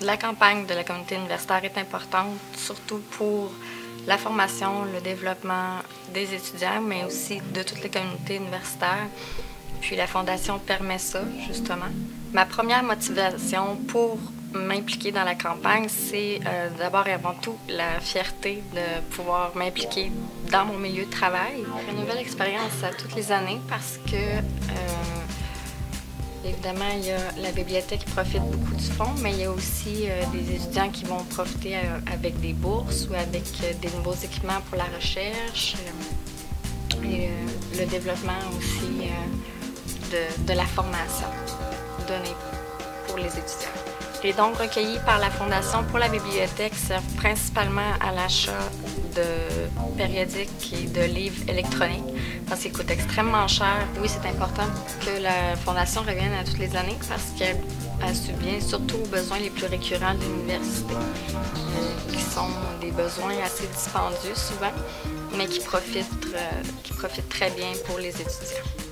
La campagne de la communauté universitaire est importante, surtout pour la formation, le développement des étudiants, mais aussi de toutes les communautés universitaires. Puis la Fondation permet ça, justement. Ma première motivation pour m'impliquer dans la campagne, c'est euh, d'abord et avant tout la fierté de pouvoir m'impliquer dans mon milieu de travail. Une nouvelle expérience à toutes les années parce que euh, Évidemment, il y a la bibliothèque qui profite beaucoup du fonds, mais il y a aussi euh, des étudiants qui vont profiter euh, avec des bourses ou avec euh, des nouveaux équipements pour la recherche et le développement aussi de, de la formation donnée pour les étudiants. Les dons recueillis par la Fondation pour la bibliothèque servent principalement à l'achat de périodiques et de livres électroniques parce qu'ils coûtent extrêmement cher. Oui, c'est important que la Fondation revienne à toutes les années parce qu'elle subvient surtout aux besoins les plus récurrents de l'université, qui sont des besoins assez dispendieux souvent, mais qui profitent, euh, qui profitent très bien pour les étudiants.